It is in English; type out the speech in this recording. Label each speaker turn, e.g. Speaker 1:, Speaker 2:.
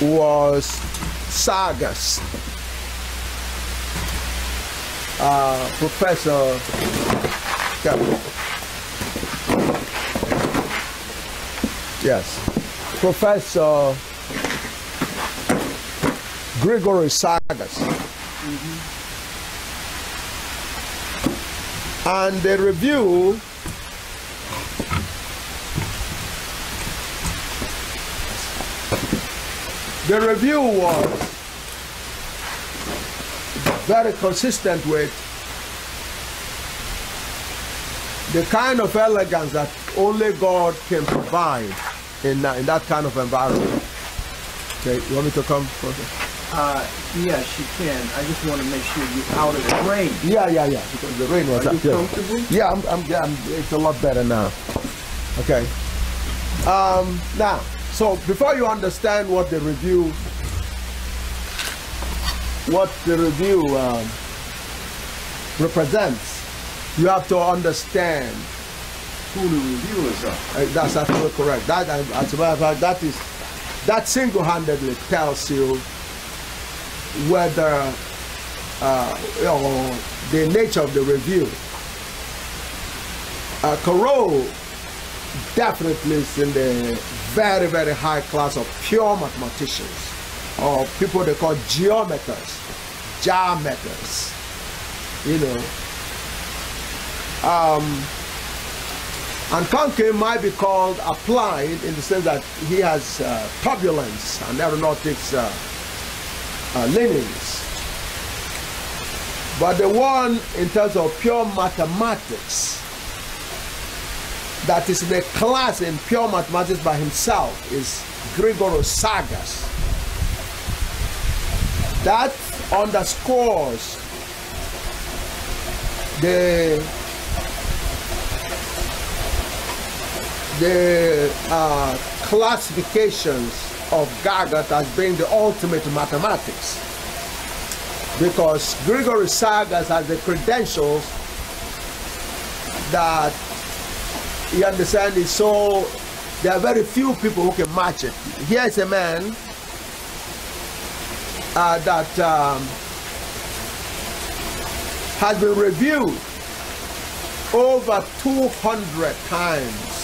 Speaker 1: was Tsagas. Uh, Professor Yes. Professor Gregory Tsagas. And the review the review was very consistent with the kind of elegance that only God can provide in that, in that kind of environment. Okay, you want me to come closer?
Speaker 2: Uh, yes, you can. I just want to make sure you're out of the rain.
Speaker 1: Yeah, yeah, yeah. Because the rain was
Speaker 2: Are you
Speaker 1: up there.
Speaker 2: comfortable?
Speaker 1: Yeah, I'm, I'm, yeah, I'm, it's a lot better now. Okay. Um, now, so before you understand what the review, what the review um, represents, you have to understand.
Speaker 2: Who the reviewers are.
Speaker 1: Uh, that's absolutely correct. That, uh, as a matter of fact, that is that single-handedly tells you whether uh, you know, the nature of the review. Uh, definitely in the very, very high class of pure mathematicians, or people they call geometers, geometers. You know. Um, and concave might be called applied in the sense that he has uh, turbulence and aeronautics uh, uh, leanings. But the one in terms of pure mathematics that is in a class in pure mathematics by himself is Grigorios Tsagas. That underscores the the uh, classifications of GAGUT as being the ultimate mathematics. Because Grigory Tsagas has the credentials that you understand it? so there are very few people who can match it. Here's a man uh, that um, has been reviewed over 200 times